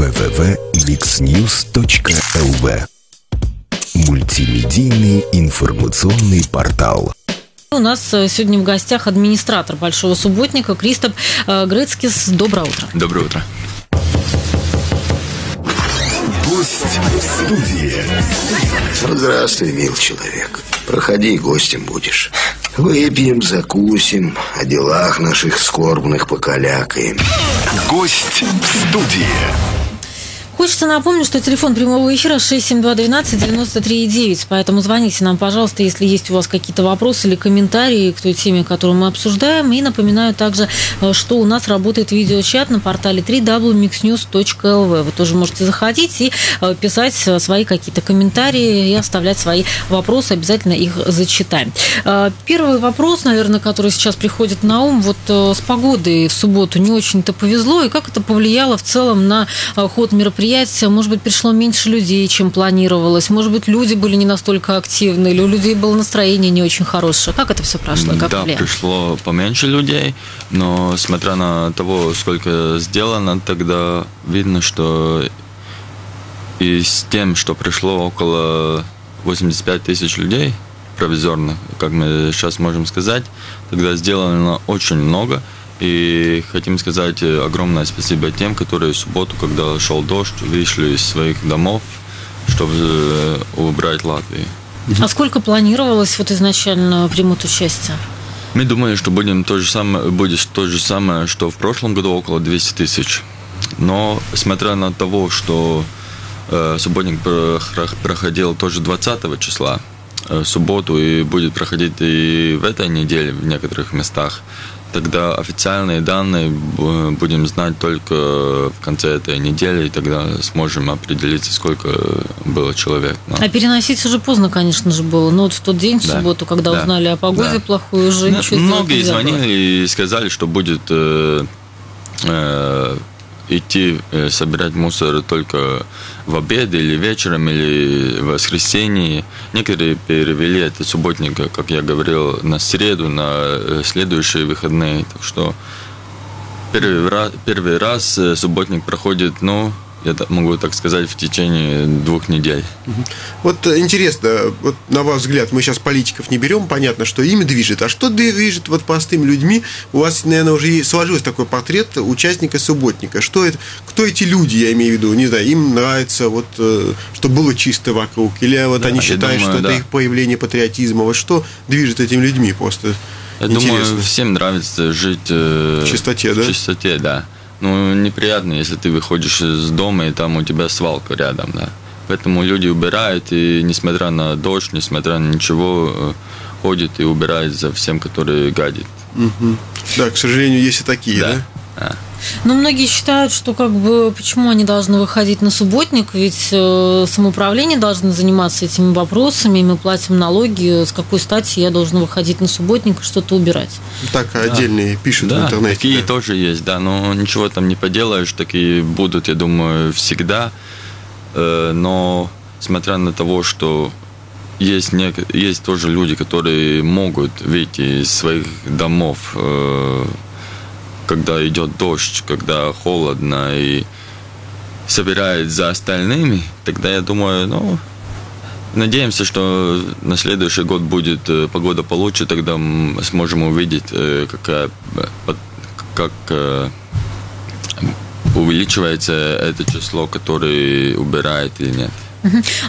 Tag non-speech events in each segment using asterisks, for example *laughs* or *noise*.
www.mixnews.lv Мультимедийный информационный портал. У нас э, сегодня в гостях администратор Большого Субботника Кристоп э, Грецкис. Доброе утро. Доброе утро. Гость в студии. Здравствуй, мил человек. Проходи, гостем будешь. Выпьем, закусим, о делах наших скорбных покалякаем. Гость в студии. Хочется напомнить, что телефон прямого эфира 67212-93,9, поэтому звоните нам, пожалуйста, если есть у вас какие-то вопросы или комментарии к той теме, которую мы обсуждаем. И напоминаю также, э, что у нас работает видеочат на портале www.mixnews.lv. Вы тоже можете заходить и э, писать свои какие-то комментарии и оставлять свои вопросы, обязательно их зачитаем. Э, первый вопрос, наверное, который сейчас приходит на ум, вот с погодой в субботу не очень-то повезло, и как это повлияло в целом на ход мероприятия мероприятия, может быть, пришло меньше людей, чем планировалось, может быть, люди были не настолько активны, или у людей было настроение не очень хорошее. Как это все прошло? Как да, влияло? пришло поменьше людей, но смотря на того, сколько сделано, тогда видно, что и с тем, что пришло около 85 тысяч людей провизорно, как мы сейчас можем сказать, тогда сделано очень много – и хотим сказать э, огромное спасибо тем, которые в субботу, когда шел дождь, вышли из своих домов, чтобы э, убрать Латвию. А сколько планировалось вот изначально примут участие? Мы думаем, что будем то же самое, будет то же самое, что в прошлом году, около 200 тысяч. Но, смотря на того, что э, субботник проходил тоже 20 числа, э, субботу, и будет проходить и в этой неделе в некоторых местах, Тогда официальные данные будем знать только в конце этой недели, и тогда сможем определиться, сколько было человек. Но... А переносить уже поздно, конечно же, было. Но вот в тот день, в да. субботу, когда да. узнали о погоде да. плохой, уже ничего Многие звонили и сказали, что будет э, э, идти э, собирать мусор только в обед или вечером, или в воскресенье. Некоторые перевели это субботника, как я говорил, на среду, на э, следующие выходные. Так что первый раз, первый раз э, субботник проходит, ну, я могу так сказать, в течение двух недель. Вот э, интересно, вот на ваш взгляд, мы сейчас политиков не берем, понятно, что ими движет, а что движет вот простыми людьми? У вас, наверное, уже сложился такой портрет участника субботника. Что это, кто эти люди, я имею в виду, не знаю, им нравится, вот, э, чтобы было чисто вокруг, или вот да, они считают, думаю, что да. это их проявление патриотизма, вот что движет этими людьми просто? Я Интересно. думаю, всем нравится жить э, в чистоте, да? В чистоте, да. Ну, неприятно, если ты выходишь из дома, и там у тебя свалка рядом, да. Поэтому люди убирают, и несмотря на дождь, несмотря на ничего, э, ходят и убирают за всем, который гадит. Угу. Да, к сожалению, есть и такие, да? да? да. Но многие считают, что как бы почему они должны выходить на субботник, ведь э, самоуправление должно заниматься этими вопросами, мы платим налоги, с какой стати я должен выходить на субботник и что-то убирать. Так да. отдельные пишут да, в интернете. Такие да. тоже есть, да, но ничего там не поделаешь, такие будут, я думаю, всегда. Э, но смотря на того, что есть, не, есть тоже люди, которые могут выйти из своих домов э, когда идет дождь, когда холодно и собирает за остальными, тогда я думаю, ну, надеемся, что на следующий год будет э, погода получше, тогда мы сможем увидеть, э, какая, как э, увеличивается это число, которое убирает или нет.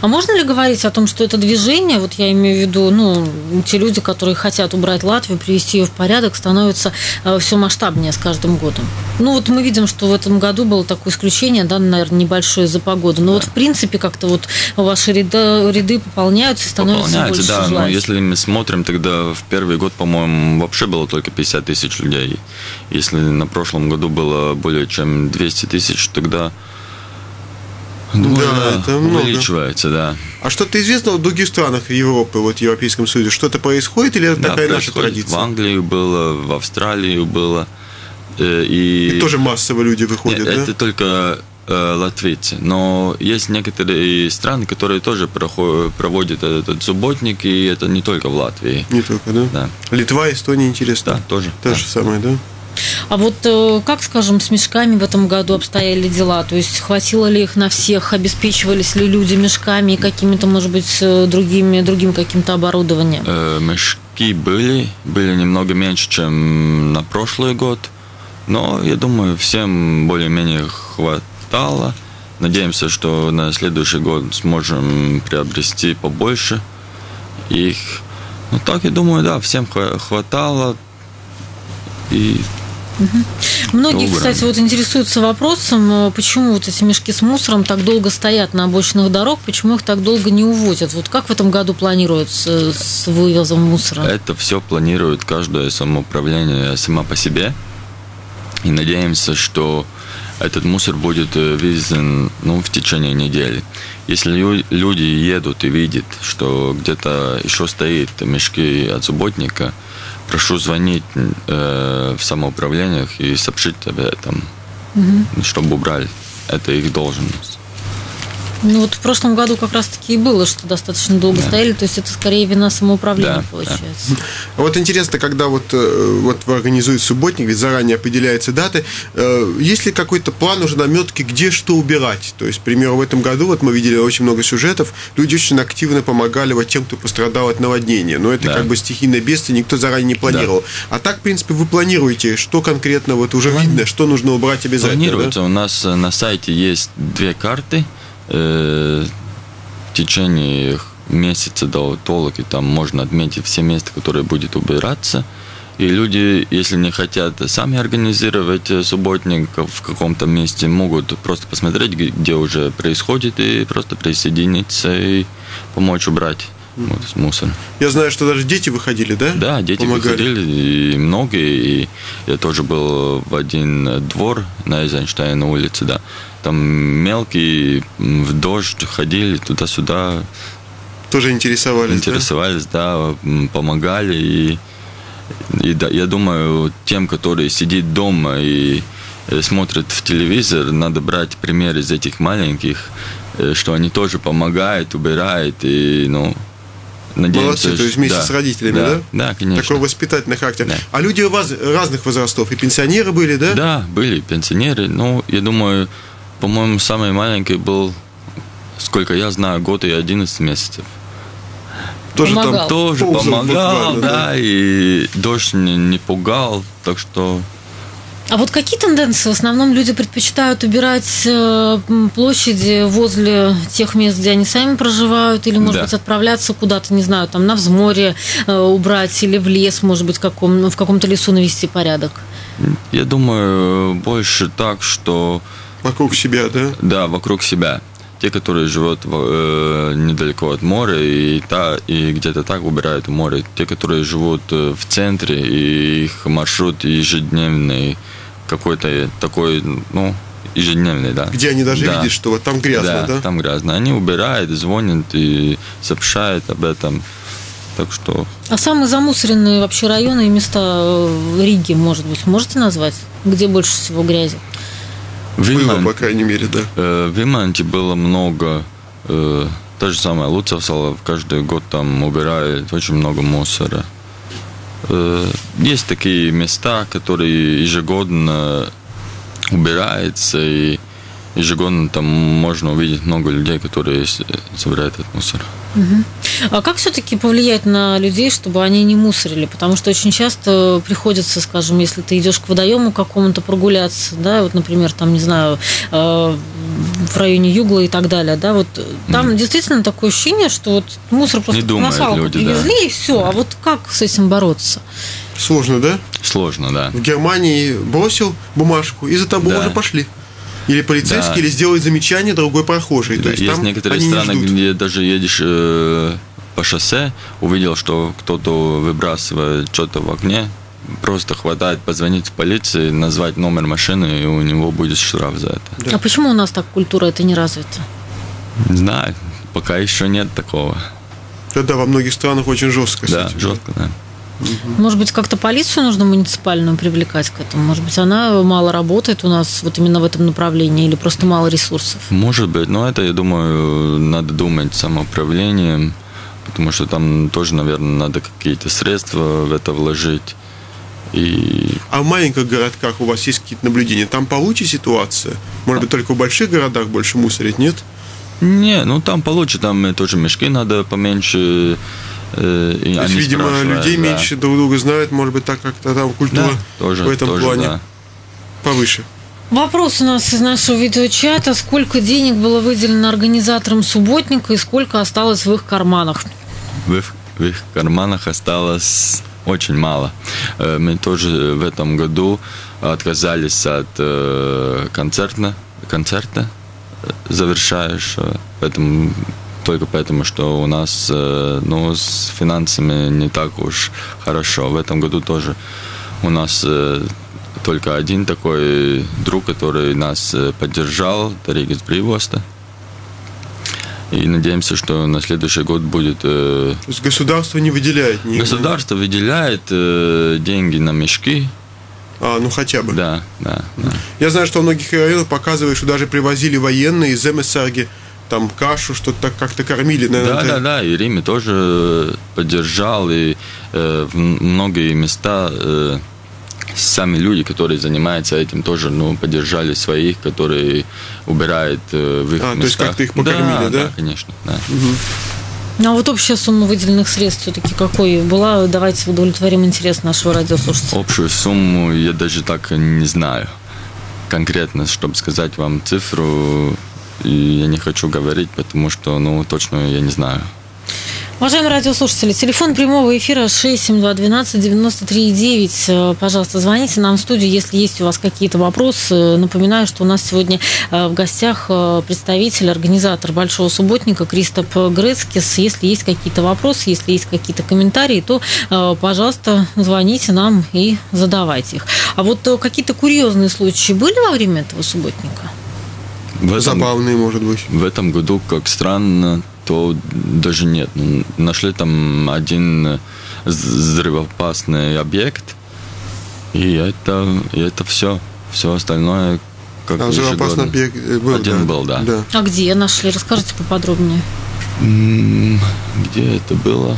А можно ли говорить о том, что это движение, вот я имею в виду, ну, те люди, которые хотят убрать Латвию, привести ее в порядок, становится э, все масштабнее с каждым годом? Ну, вот мы видим, что в этом году было такое исключение, да, наверное, небольшое за погоду, но да. вот в принципе как-то вот ваши ряды, ряды пополняются, становятся Пополняются, больше да, желающих. но если мы смотрим, тогда в первый год, по-моему, вообще было только 50 тысяч людей. Если на прошлом году было более чем 200 тысяч, тогда да, это увеличивается, много. да. А что-то известно в других странах Европы, вот в Европейском Союзе, что-то происходит или это да, такая наша традиция? В Англии было, в Австралии было. Э, и, и тоже массово люди выходят, Нет, да? Это только э, латвийцы. Но есть некоторые страны, которые тоже проходят, проводят этот субботник, и это не только в Латвии. Не только, да? Да. Литва, Эстония, интересно. Да, тоже. То да. же самое, да? А вот э, как, скажем, с мешками в этом году обстояли дела? То есть хватило ли их на всех? Обеспечивались ли люди мешками и какими-то, может быть, э, другими, другим каким-то оборудованием? Э, мешки были, были немного меньше, чем на прошлый год. Но я думаю, всем более-менее хватало. Надеемся, что на следующий год сможем приобрести побольше их. Ну так, я думаю, да, всем хватало. И Многие, Убрано. кстати, вот интересуются вопросом, э, почему вот эти мешки с мусором так долго стоят на обочинах дорог, почему их так долго не увозят. Вот как в этом году планируется с вывозом мусора? Это все планирует каждое самоуправление сама по себе. И надеемся, что этот мусор будет э, вывезен ну, в течение недели. Если лю- люди едут и видят, что где-то еще стоит мешки от субботника, прошу звонить э, в самоуправлениях и сообщить об этом, чтобы убрали. Это их должность. Ну вот в прошлом году как раз-таки и было, что достаточно долго Да. стояли, то есть это скорее вина самоуправления Да, получается. А Вот интересно, когда вот, э, вот вы организуете субботник, ведь заранее определяются даты, э, есть ли какой-то план уже наметки, где что убирать? То есть, к примеру, в этом году вот мы видели очень много сюжетов, люди очень активно помогали вот тем, кто пострадал от наводнения. Но это Да. как бы стихийное бедствие, никто заранее не планировал. А так, в принципе, вы планируете, что конкретно вот уже видно, что нужно убрать обязательно. да? Планируется. У нас э, на сайте есть две карты. Э, В течение месяца до толоки там можно отметить все места, которые будет убираться. И люди, если не хотят сами организировать э, субботник в каком-то месте, могут просто посмотреть, где уже происходит, и просто присоединиться и помочь убрать вот, мусор. Я знаю, что даже дети выходили, да? Да, дети Помогали. выходили, и многие. И я тоже был в один двор на Эйзенштейна улице, да. Там мелкие м, в дождь ходили туда-сюда, Тоже интересовались, да? интересовались, да, м, помогали. И, и да, я думаю, тем, которые сидят дома и э, смотрят в телевизор, надо брать пример из этих маленьких, э, что они тоже помогают, убирают, и, ну, надеемся... Молодцы, то есть вместе да, с родителями, да? Да, конечно. Такой воспитательный характер. Да. А люди у вас разных возрастов, и пенсионеры были, да? Да, были пенсионеры. Ну, я думаю, по-моему, самый маленький был, сколько я знаю, год и 11 месяцев. Тоже Помогал. там Тоже помогал, буквально, да, и дождь не, не пугал, так что А вот какие тенденции? В основном люди предпочитают убирать э, площади возле тех мест, где они сами проживают, или, может Да. быть, отправляться куда-то, не знаю, там на взморье э, убрать, или в лес, может быть, каком, ну, в каком-то лесу навести порядок. я думаю, больше так, что Вокруг себя, да? да, вокруг себя. Те, которые живут в- э, недалеко от моря и, та, и где-то так убирают море. Те, которые живут э, в центре, и их маршрут ежедневный, какой-то такой, ну, ежедневный, да. Где они даже Да. видят, что вот там грязно, да? там грязно. Они убирают, звонят и сообщают об этом. Так что А самые замусоренные вообще районы и места э, Риги, может быть, можете назвать? Где больше всего грязи? В Было, по крайней мере, да. Э, В Иманте было много, э, то же самое, Луцевсалов каждый год там убирает очень много мусора. Э, Есть такие места, которые ежегодно убираются, и ежегодно там можно увидеть много людей, которые собирают этот мусор. А как все-таки повлиять на людей, чтобы они не мусорили? Потому что очень часто приходится, скажем, если ты идешь к водоему какому-то прогуляться, да, вот, например, там, не знаю, э, в районе Югла и так далее, да, вот там действительно такое ощущение, что вот мусор просто Не на свалку люди, привезли да. и все. А вот как с этим бороться? Сложно, да? Сложно, да. В Германии бросил бумажку, и за тобой Да. уже пошли. Или полицейский, Да. или сделает замечание другой прохожий. То Да, есть, есть там некоторые они не страны, ждут. где даже едешь э, по шоссе, увидел, что кто-то выбрасывает что-то в окне, просто хватает позвонить в полицию, назвать номер машины, и у него будет штраф за это. А почему у нас так культура это не развита? Не знаю, пока еще нет такого. Да-да, во многих странах очень жестко. Да, кстати. жестко, да. Может быть, как-то полицию нужно муниципальную привлекать к этому? Может быть, она мало работает у нас вот именно в этом направлении или просто мало ресурсов? Может быть, но это, я думаю, надо думать самоуправлением, потому что там тоже, наверное, надо какие-то средства в это вложить. И А в маленьких городках у вас есть какие-то наблюдения? Там получше ситуация? Может быть, только в больших городах больше мусорить, нет? Не, ну там получше, там тоже мешки надо поменьше. Э, и То есть, видимо, людей да. меньше друг друга знают, может быть, так как-то там культура Да, тоже, в этом тоже, плане да. повыше. Вопрос у нас из нашего видеочата. Сколько денег было выделено организаторам субботника и сколько осталось в их карманах? в их, в их карманах осталось очень мало. Э, Мы тоже в этом году отказались от э, концерта, концерта э, завершающего, поэтому только поэтому, что у нас э, ну, с финансами не так уж хорошо. В этом году тоже у нас э, только один такой друг, который нас э, поддержал, Таригис Привоста. И надеемся, что на следующий год будет э, То есть государство не выделяет ни Государство выделяет э, деньги на мешки. А, ну хотя бы. Да, да, да. Я знаю, что в многих районах показывают, что даже привозили военные из Эмессарги там кашу, что-то так как-то кормили. Наверное, Да, да, да, и Риме тоже поддержал, и э, в многие места э, сами люди, которые занимаются этим, тоже ну, поддержали своих, которые убирают э, в их А, то есть местах. как-то их покормили, да? Да, конечно, да. Ну, а вот общая сумма выделенных средств все-таки какой была? Давайте удовлетворим интерес нашего радиослушателя. Общую сумму я даже так не знаю. Конкретно, чтобы сказать вам цифру, и я не хочу говорить, потому что, ну, точно я не знаю. Уважаемые радиослушатели, телефон прямого эфира 67212-93-9. Э, Пожалуйста, звоните нам в студию, если есть у вас какие-то вопросы. Напоминаю, что у нас сегодня э, в гостях э, представитель, организатор Большого Субботника Кристоп Грецкис. Если есть какие-то вопросы, если есть какие-то комментарии, то, пожалуйста, звоните нам и задавайте их. А вот какие-то курьезные случаи были во время этого субботника? В этом, Забавные, может быть. в этом году, как странно, то даже нет. Ну, Нашли там один взрывоопасный объект, и это, и это все. Все остальное как А взрывоопасный объект э, был, Один да. был, да. да. А где нашли? Расскажите поподробнее. Где это было?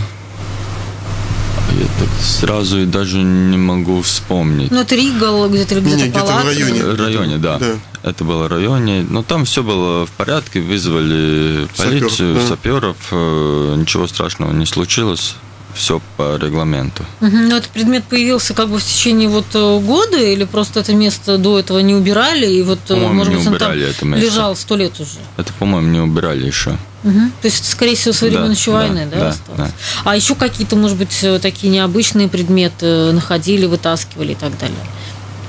Я так сразу и даже не могу вспомнить. Ну, это Ригал, где-то или где-то Не, где-то в районе. В районе, да. Да. Это было в районе. Но там все было в порядке. Вызвали полицию, Сапер, да. саперов. Э, Ничего страшного не случилось. Все по регламенту. Мгм. Но этот предмет появился как бы в течение вот э, года или просто это место до этого не убирали и вот, э, По-моему, может быть, он там это место. лежал сто лет уже? Это, по-моему, не убирали еще. Мгм. То есть, это, скорее всего, со времен Да, еще да, войны, да, да, осталось? да. А еще какие-то, может быть, э, такие необычные предметы находили, вытаскивали и так далее?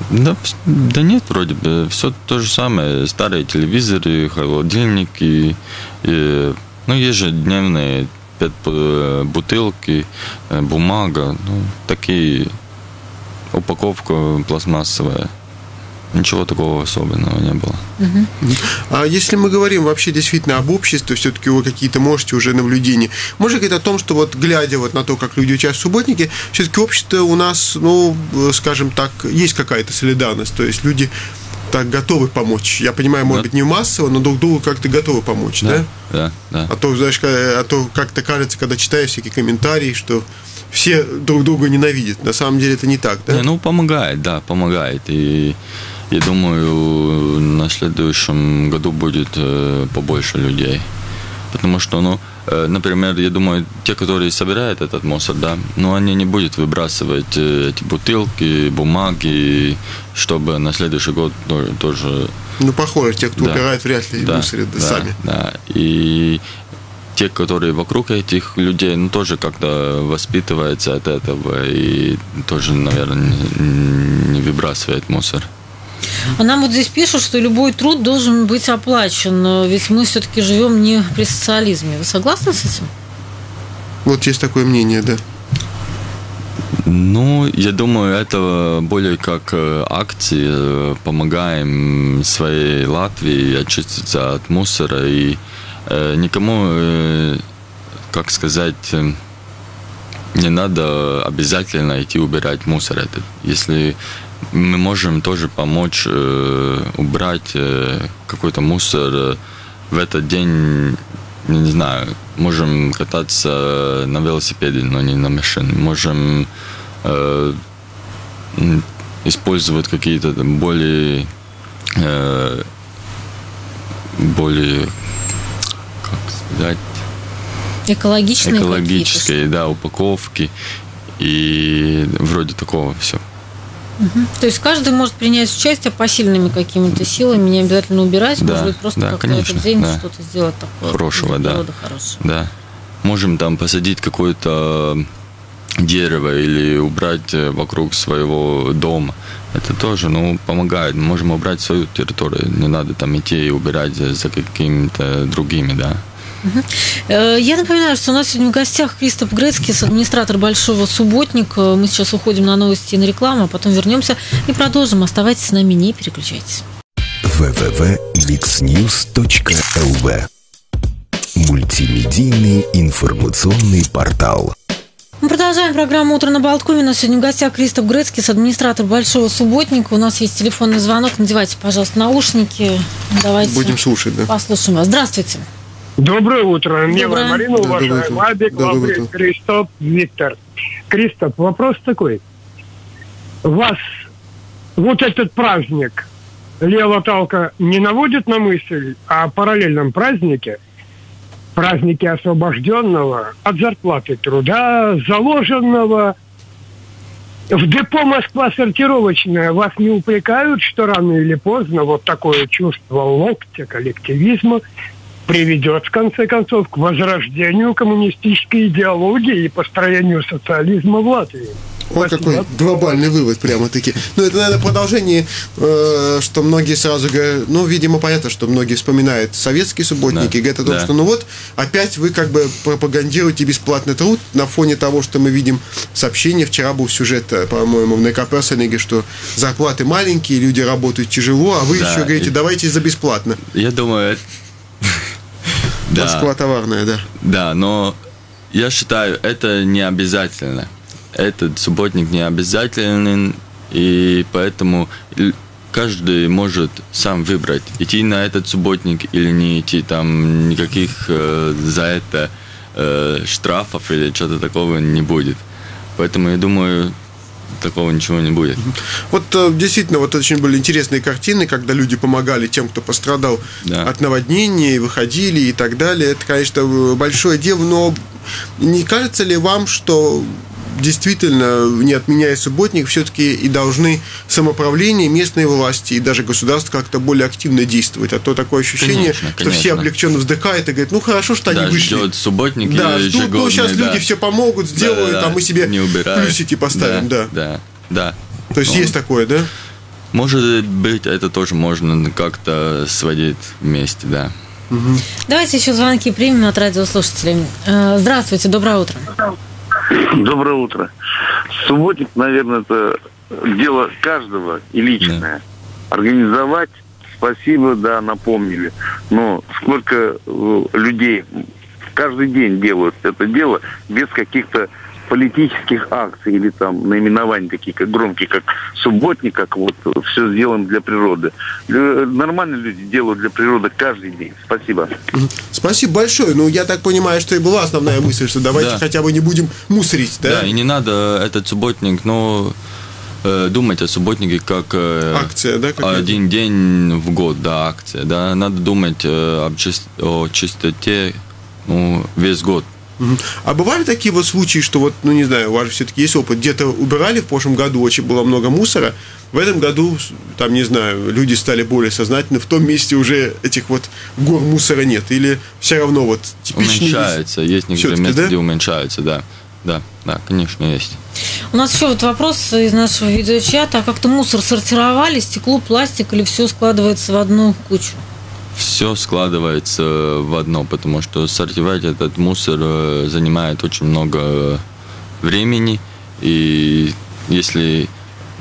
Да, да нет, вроде бы. Все то же самое. Старые телевизоры, холодильники. И, ну, ежедневные бутылки, бумага. Ну, такие. Упаковка пластмассовая. Ничего такого особенного не было. А если мы говорим вообще действительно об обществе, все-таки вы какие-то можете уже наблюдения. Может говорить о том, что вот глядя вот на то, как люди участвуют в субботнике, все-таки общество у нас, ну, э, скажем так, есть какая-то солидарность. То есть люди так готовы помочь. Я понимаю, может Да. быть, не массово, но друг другу как-то готовы помочь, да? Да, да. А то, знаешь, а то как-то кажется, когда читаешь всякие комментарии, что все друг друга ненавидят. На самом деле это не так, да? Не, ну, помогает, да, помогает. И я думаю, на следующем году будет э, побольше людей. Потому что, ну, например, я думаю, те, которые собирают этот мусор, да, ну, они не будут выбрасывать э, эти бутылки, бумаги, чтобы на следующий год то- тоже Ну, похоже, те, кто Да. убирает, вряд ли да, мусорят да, сами. Да. И те, которые вокруг этих людей, ну, тоже как-то воспитываются от этого и тоже, наверное, не выбрасывает мусор. А нам вот здесь пишут, что любой труд должен быть оплачен, но ведь мы все-таки живем не при социализме. Вы согласны с этим? Вот есть такое мнение, да. Ну, я думаю, это более как э, акции. э, Помогаем своей Латвии очиститься от мусора и э, никому, э, как сказать, э, не надо обязательно идти убирать мусор этот. Если мы можем тоже помочь э, убрать э, какой-то мусор э, в этот день, не знаю, можем кататься на велосипеде, но не на машине. Можем э, использовать какие-то более э, более как сказать Экологичные экологические, да, упаковки и вроде такого все. Какие-то. То есть каждый может принять участие посильными какими-то силами, не обязательно убирать, Да, может быть, просто да, этот день да. что-то сделать такое. Хорошего, да. хорошего. Да. Можем там посадить какое-то дерево или убрать э, вокруг своего дома. Это тоже, ну, помогает. Мы можем убрать свою территорию. Не надо там идти и убирать за какими-то другими, да. Э, Я напоминаю, что у нас сегодня в гостях Кристоп Грецкис, администратор Большого Субботника. Мы сейчас уходим на новости и на рекламу, а потом вернемся и продолжим. Оставайтесь с нами, не переключайтесь. www.mixnews.lv Мультимедийный информационный портал. Мы продолжаем программу «Утро на Болткоме». У нас сегодня в гостях Кристоп Грецкис, администратор Большого Субботника. У нас есть телефонный звонок. Надевайте, пожалуйста, наушники. Давайте Будем слушать, да. послушаем вас. Здравствуйте. Доброе утро, милая Доброе. Марина, уважаемый Лаврин, утро. Кристоп, Виктор. Кристоп, вопрос такой. Вас вот этот праздник Лева Талка не наводит на мысль о параллельном празднике, празднике освобожденного от зарплаты труда, заложенного в депо Москва сортировочная вас не упрекают, что рано или поздно вот такое чувство локтя, коллективизма приведет, в конце концов, к возрождению коммунистической идеологии и построению социализма в Латвии. Вот какой глобальный вывод прямо-таки. Ну, это, наверное, продолжение, э, что многие сразу говорят, ну, видимо, понятно, что многие вспоминают советские субботники Да, говорят о том, да. что, ну вот, опять вы как бы пропагандируете бесплатный труд на фоне того, что мы видим сообщение. Вчера был сюжет, э, по-моему, в Некоперсоне, что зарплаты маленькие, люди работают тяжело, а вы Да, еще говорите, давайте за бесплатно. Я думаю. Да. Москва товарная, да. Да, но я считаю, это не обязательно. Этот субботник не обязателен, и поэтому каждый может сам выбрать, идти на этот субботник или не идти. Там никаких э, за это э, штрафов или что-то такого не будет. Поэтому я думаю, такого ничего не будет. Вот э, действительно, вот очень были интересные картины, когда люди помогали тем, кто пострадал Да. от наводнений, выходили и так далее. Это, конечно, э, большое дело, но не кажется ли вам, что действительно, не отменяя субботник, все-таки и должны самоуправление, местные власти и даже государство как-то более активно действовать. А то такое ощущение, Конечно, что все облегченно вздыхают и говорят, ну хорошо, что они Да, вышли. ждет субботник Да, ждут, ну сейчас да. люди все помогут, сделают, Да-да-да, а мы себе плюсики поставим, да. Да, да. То есть Ну, есть такое, да? Может быть, это тоже можно как-то сводить вместе, да. Давайте еще звонки примем от радиослушателей. Э, Здравствуйте, доброе утро. *clears throat* Доброе утро. Субботник, наверное, это дело каждого и личное. Организовать, спасибо, да, напомнили. Но сколько э, людей каждый день делают это дело без каких-то политических акций или там наименований такие как громкие, как субботник, как вот все сделано для природы. Нормальные люди делают для природы каждый день. Спасибо. Спасибо большое. Ну, я так понимаю, что и была основная мысль, что давайте Да. хотя бы не будем мусорить, да? Да, и не надо этот субботник, но э, думать о субботнике как э, Акция, да, какая-то? один день в год, да, акция, да. Надо думать э, об чис- о чистоте ну, весь год. А бывали такие вот случаи, что вот, ну не знаю, у вас все-таки есть опыт, где-то убирали в прошлом году, очень было много мусора, в этом году, там, не знаю, люди стали более сознательны, в том месте уже этих вот гор мусора нет, или все равно вот типичный... Уменьшается, есть некоторые места, да? где уменьшается, да. Да, да, конечно, есть. У нас еще вот вопрос из нашего видеочата. А как-то мусор сортировали, стекло, пластик или все складывается в одну кучу? Все складывается в одно, потому что сортировать этот мусор э, занимает очень много времени. И если,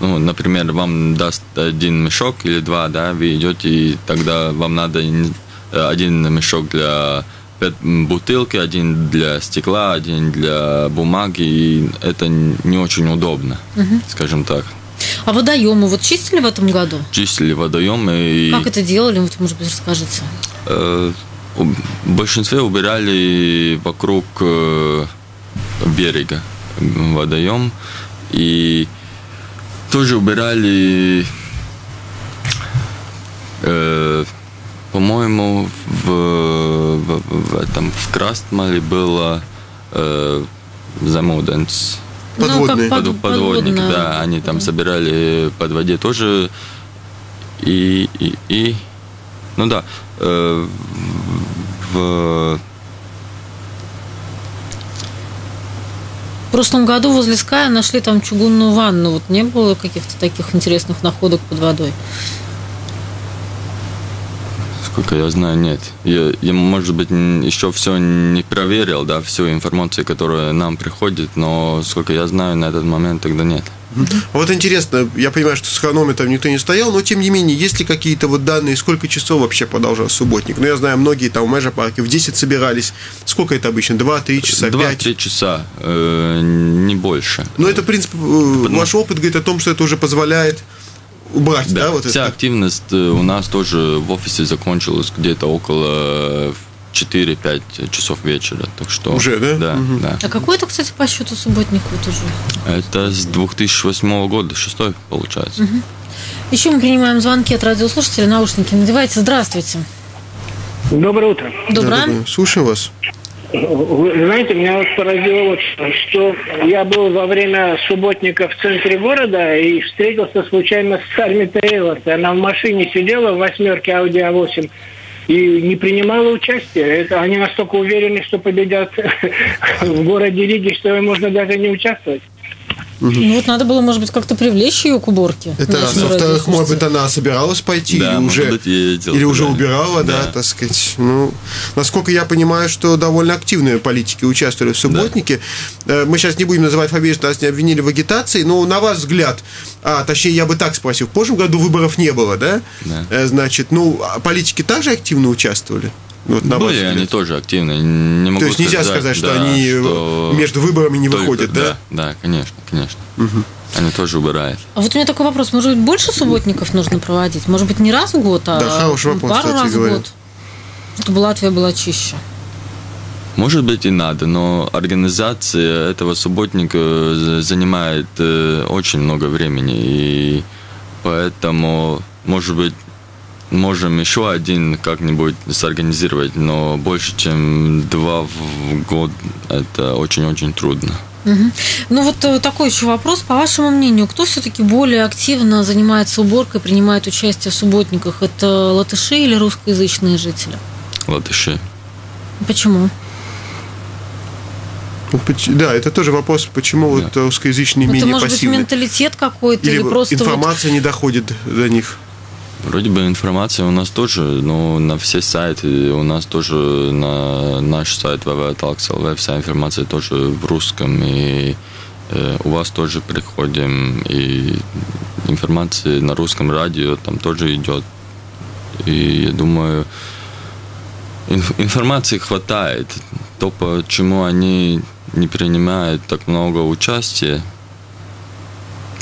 ну, например, вам даст один мешок или два, да, вы идете, и тогда вам надо э, один мешок для бутылки, один для стекла, один для бумаги, и это не очень удобно, скажем так. А водоемы вот чистили в этом году? Чистили водоемы и... Как это делали? Вот, может быть, расскажите. Э, в большинстве убирали вокруг э, берега водоем. И тоже убирали, э, по-моему, в, в, в этом в Крастмале было э, Замуденс. Подводные. Ну, как Под- под- подводник, подводная. да, они там собирали под воде тоже. И, и, и ну да, э, в, В прошлом году возле Ская нашли там чугунную ванну. Вот не было каких-то таких интересных находок под водой? Сколько я знаю, нет. Я, я, может быть, еще все не проверил, да, всю информацию, которая нам приходит, но сколько я знаю, на этот момент тогда нет. Вот интересно, я понимаю, что с хронометром никто не стоял, но тем не менее, есть ли какие-то вот данные, сколько часов вообще продолжался субботник? Ну, я знаю, многие там в Межа-парке в 10 собирались. Сколько это обычно? 2-3 часа, 5? Два-три часа, э, не больше. Но это, в принципе, э, ваш опыт говорит о том, что это уже позволяет убрать, да, Да, вот вся это? активность э, у нас тоже в офисе закончилась где-то около 4-5 часов вечера. Так что, Уже, да? Да, Мгм. да. А какой это, кстати, по счету субботник вот уже? Это с 2008 года, шестой получается. Еще мы принимаем звонки от радиослушателей. Наушники надевайте. Здравствуйте. Доброе утро. Доброе. Да-да-да. Слушаем вас. Вы знаете, меня вот поразило вот что, что я был во время субботника в центре города и встретился случайно с Сальми Тейлор. Она в машине сидела в восьмерке Audi A8 и не принимала участия. Это, они настолько уверены, что победят *laughs* в городе Риге, что можно даже не участвовать. Ну вот надо было, может быть, как-то привлечь ее к уборке. Это раз. Во-вторых, может быть, она собиралась пойти Да, или уже, быть, ездила или уже убирала, да. Да. так сказать. Ну, насколько я понимаю, что довольно активные политики участвовали в субботнике. Э, Мы сейчас не будем называть фамилию, что нас не обвинили в агитации, но на ваш взгляд, а, точнее, я бы так спросил, в прошлом году выборов не было, да? Да. Э, Значит, ну, а политики также активно участвовали? Вот, на Были они тоже активны. Не могу То есть нельзя сказать, что да, они что между выборами не только- выходят, да? Да, да, конечно, конечно. Они тоже убирают. А вот у меня такой вопрос. Может быть, больше субботников нужно проводить? Может быть, не раз в год, а Да, хороший вопрос, пару кстати раз говоря. в год? Чтобы Латвия была чище. Может быть и надо, но организация этого субботника э, занимает э, очень много времени, и поэтому, может быть, можем еще один как-нибудь сорганизовать, но больше, чем два в год, это очень-очень трудно. Ну вот э, такой еще вопрос. По вашему мнению, кто все-таки более активно занимается уборкой, принимает участие в субботниках? Это латыши или русскоязычные жители? Латыши. Почему? Ну, Да, это тоже вопрос, почему вот русскоязычные Это менее может быть пассивны. менталитет какой-то или, Или просто вот- информация не доходит до них. Вроде бы информация у нас тоже, ну, на все сайты, у нас тоже на наш сайт www.talks.lv вся информация тоже в русском, и э, у вас тоже приходим, и информация на русском радио там тоже идет. И я думаю, инф- информации хватает. То, почему они не принимают так много участия,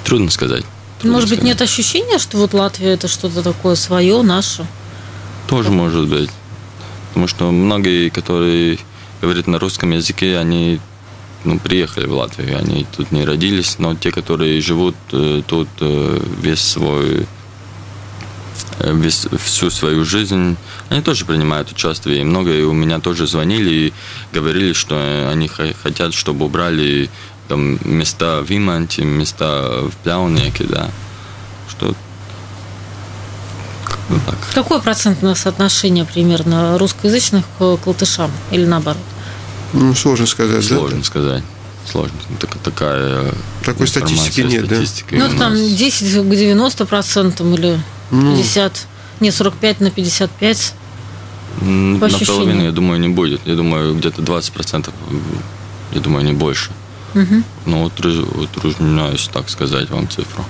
трудно сказать. Может быть, нет ощущения, что вот Латвия это что-то такое свое, наше? Тоже может быть. Потому что многие, которые говорят на русском языке, они ну, приехали в Латвию, они тут не родились, но те, которые живут э, тут э, весь свой э, весь, всю свою жизнь, они тоже принимают участие. И многие у меня тоже звонили и говорили, что они хотят, чтобы убрали там, места в Иманте, места в Пляунике, да. Что как-то так. Какое процентное соотношение примерно русскоязычных к латышам или наоборот? Ну, сложно сказать, да? Сложно сказать. Сложно. Так- такая Такой статистики нет, да? статистики Ну, там нас. 10 к 90 процентам или Ну. 50, нет, 45 на 55. М, по Наполовину, я думаю, не будет. Я думаю, где-то 20%, я думаю, не больше. Мгм. Ну, утруж- утруждаюсь, так сказать, вам цифру.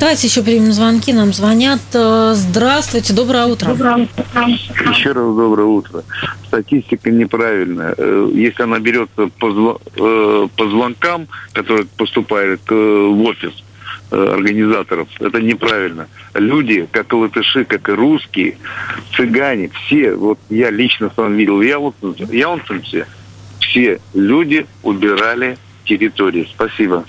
Давайте еще примем звонки. Нам звонят. Э, Здравствуйте, доброе утро. Еще раз доброе утро. Статистика неправильная. Э, Если она берется по, зв- э, по звонкам, которые поступают в офис организаторов, это неправильно. Люди, как и латыши, как и русские, цыгане, все, вот я лично сам видел в Яунсенсе, Яунсенсе, все люди убирали территории. Спасибо.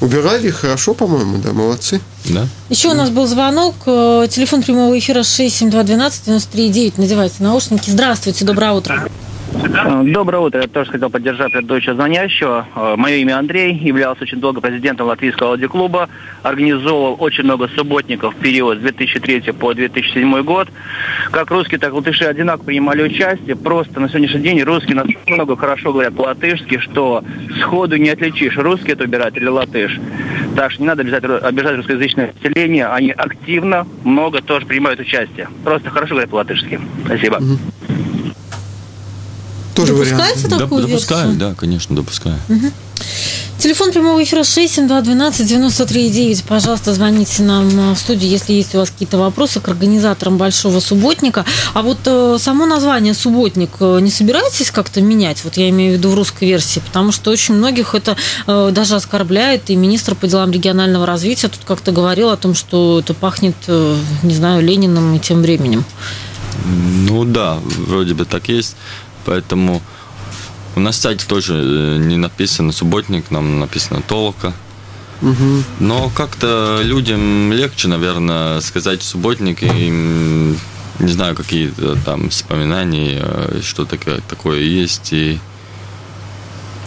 Убирали хорошо, по-моему, да, молодцы. Да? Еще у нас был звонок. э, Телефон прямого эфира 67212 93,9. Надевайте наушники. Здравствуйте, доброе утро. Э, Доброе утро. Я тоже хотел поддержать предыдущего звонящего. Э, Мое имя Андрей. Являлся очень долго президентом Латвийского аудиоклуба. Организовывал очень много субботников в период с 2003 по 2007 год. Как русские, так и латыши одинаково принимали участие. Просто на сегодняшний день русские настолько много хорошо говорят по-латышски, что сходу не отличишь, русский это убирать или латыш. Так что не надо обижать, обижать русскоязычное население. Они активно, много тоже принимают участие. Просто хорошо говорят по-латышски. Спасибо. Тоже Допускаете вариант. такую допускаю, версию? да, конечно, допускаю. Телефон прямого эфира 67212 93,9. Пожалуйста, звоните нам э, в студию, если есть у вас какие-то вопросы к организаторам Большого Субботника. А вот э, само название Субботник э, не собираетесь как-то менять? Вот я имею в виду в русской версии, потому что очень многих это э, даже оскорбляет. И министр по делам регионального развития тут как-то говорил о том, что это пахнет, э, не знаю, Лениным и тем временем. Ну да, вроде бы так есть. Поэтому у нас, кстати, тоже э, не написано субботник, нам написано толока. Но как-то людям легче, наверное, сказать субботник, и им, не знаю, какие-то там вспоминания, э, что такое, такое есть. И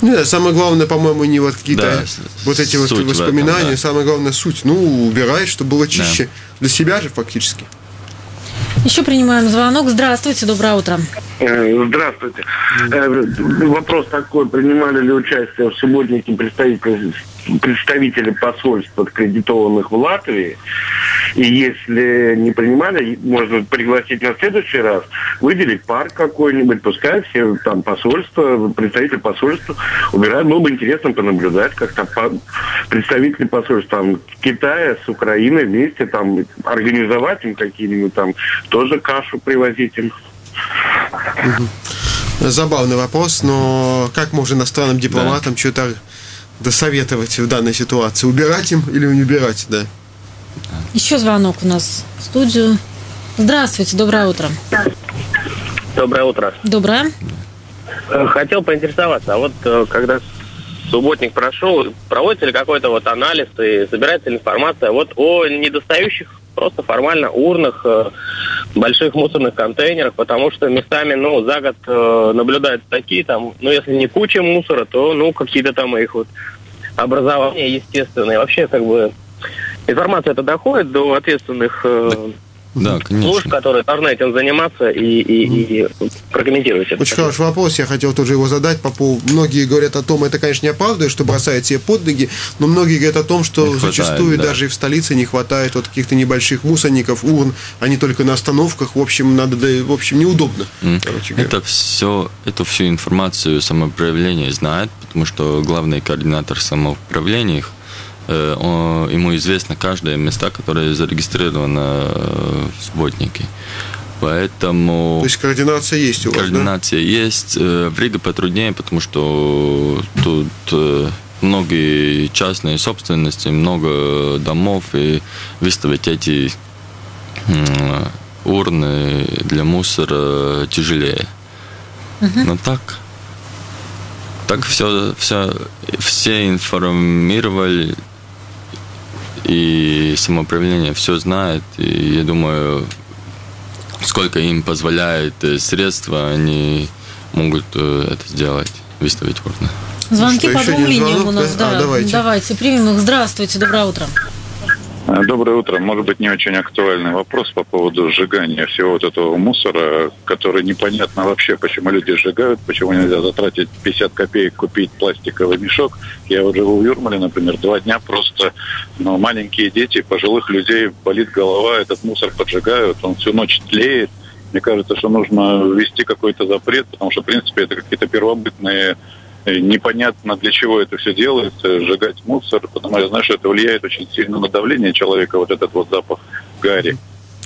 Не, да, самое главное, по-моему, не вот какие-то Да, вот эти вот суть в этом, воспоминания, да. самое главное суть. Ну, убирать, чтобы было чище. Для себя же фактически. Еще принимаем звонок. Здравствуйте, доброе утро. Э, Здравствуйте. Э, Вопрос такой, принимали ли участие в субботнике представители, представители посольств, аккредитованных в Латвии? И если не принимали, можно пригласить на следующий раз, выделить парк какой-нибудь, пускай все там посольства, представители посольства убирают. Было бы интересно понаблюдать, как там представители посольств там Китая с Украиной вместе там организовать им какие-нибудь там тоже кашу привозить им. Забавный вопрос, но как можно иностранным дипломатам что-то досоветовать в данной ситуации? Убирать им или не убирать, да? Еще звонок у нас в студию. Здравствуйте, доброе утро. Доброе утро. Доброе. Э, Хотел поинтересоваться, а вот э, когда субботник прошел, проводится ли какой-то вот анализ и собирается ли информация вот о недостающих просто формально урнах, э, больших мусорных контейнерах, потому что местами, ну, за год э, наблюдаются такие там, ну, если не куча мусора, то, ну, какие-то там их вот образования естественные. Вообще, как бы, информация это доходит до ответственных э, да, служб, которые должны этим заниматься и, и, и прокомментировать это. Очень хороший вопрос, я хотел тоже его задать по поводу... Многие говорят о том, это, конечно, не оправдывает, что бросают себе под ноги, но многие говорят о том, что Не хватает, зачастую да. даже и в столице не хватает вот каких-то небольших мусорников, урн, они только на остановках, в общем, надо, да, в общем, неудобно, М. короче говоря. Это все, эту всю информацию самоуправление знает, потому что главный координатор самоуправления их, ему известно каждое место, которое зарегистрировано э, в субботнике. Поэтому То есть координация есть у вас, да? координация есть. Э, В Риге потруднее, потому что тут э, многие частные собственности, много домов, и выставить эти урны для мусора тяжелее. Но так, так все, все, все информировали, и самоуправление все знает, и я думаю, сколько им позволяет э, средства, они могут э, это сделать, выставить урны. Звонки Что, по двум линиям звонок, у нас, да? А, да. давайте. давайте, примем их. Здравствуйте, доброе утро. А, Доброе утро. Может быть, не очень актуальный вопрос по поводу сжигания всего вот этого мусора, который непонятно вообще, почему люди сжигают, почему нельзя затратить 50 копеек, купить пластиковый мешок. Я вот живу в Юрмале, например, два дня просто ну, маленькие дети, пожилых людей болит голова, этот мусор поджигают, он всю ночь тлеет. Мне кажется, что нужно ввести какой-то запрет, потому что, в принципе, это какие-то первобытные непонятно для чего это все делается, сжигать мусор, потому что я знаю, что это влияет очень сильно на давление человека, вот этот вот запах гари.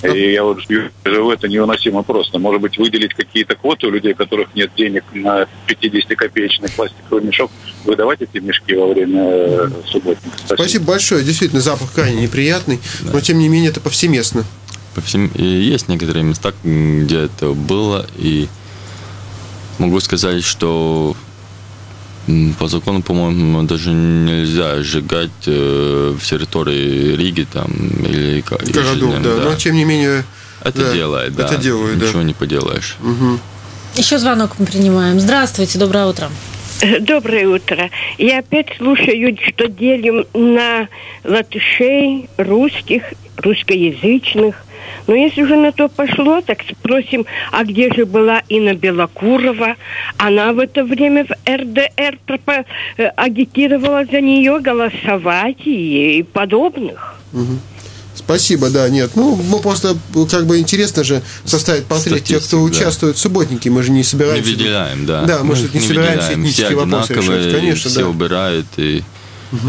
И я вот живу, это невыносимо просто. Может быть, выделить какие-то квоты у людей, у которых нет денег на 50-копеечный пластиковый мешок, выдавать эти мешки во время э, субботника. Спасибо большое. Действительно, запах крайне неприятный, но тем не менее это повсеместно. По всем, и есть некоторые места, где это было, и могу сказать, что По закону, по-моему, даже нельзя сжигать э, в территории Риги там или ка- или Городов, Женевы, да. Но тем не менее. Это да, делает, да. Это делают, да. Ничего не поделаешь. Еще звонок мы принимаем. Здравствуйте, доброе утро. *laughs* Доброе утро. Я опять слушаю, что делим на латышей, русских, русскоязычных. Но если уже на то пошло, так спросим, а где же была Инна Белокурова? Она в это время в РДР э, агитировала за нее голосовать и, подобных. Мгм. Спасибо, да, нет. Ну, мы просто, как бы интересно же составить портрет тех, кто да. участвует в субботнике. Мы же не Не собираемся. выделяем, да. Да, мы же их не собираемся этнические вопросы решать, конечно, все да. убирают, и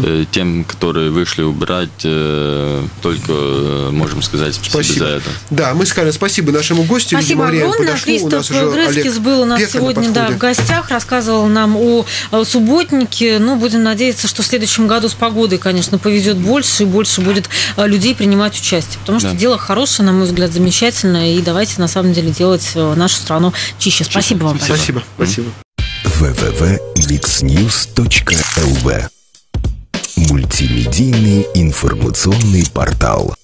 э, тем, которые вышли убрать, э, только э, можем сказать спасибо, Спасибо. за это. Да, мы скажем спасибо нашему гостю. Спасибо время огромное. подошло. Кристоф Олег был у нас Пека на сегодня да, подходе. в гостях, рассказывал нам о, о субботнике. Ну, будем надеяться, что в следующем году с погодой, конечно, повезет больше и больше будет людей принимать участие. Потому что Да. дело хорошее, на мой взгляд, замечательное. И давайте, на самом деле, делать нашу страну чище. Спасибо вам. большое. Спасибо, спасибо. www.mixnews.lv Мультимедийный информационный портал.